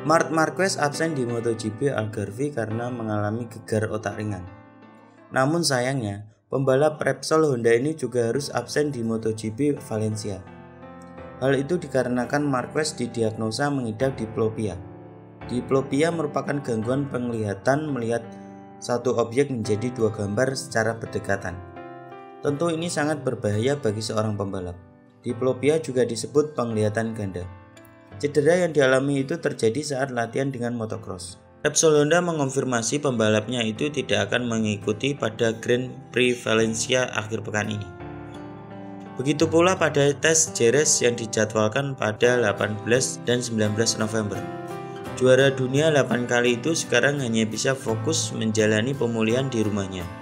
Marc Marquez absen di MotoGP Algarve karena mengalami gegar otak ringan. Namun sayangnya, pembalap Repsol Honda ini juga harus absen di MotoGP Valencia. Hal itu dikarenakan Marquez didiagnosa mengidap diplopia. Diplopia merupakan gangguan penglihatan melihat satu objek menjadi dua gambar secara berdekatan. Tentu ini sangat berbahaya bagi seorang pembalap. Diplopia juga disebut penglihatan ganda. Cedera yang dialami itu terjadi saat latihan dengan motocross. Repsol Honda mengonfirmasi pembalapnya itu tidak akan mengikuti pada Grand Prix Valencia akhir pekan ini. Begitu pula pada tes Jerez yang dijadwalkan pada 18 dan 19 November. Juara dunia 8 kali itu sekarang hanya bisa fokus menjalani pemulihan di rumahnya.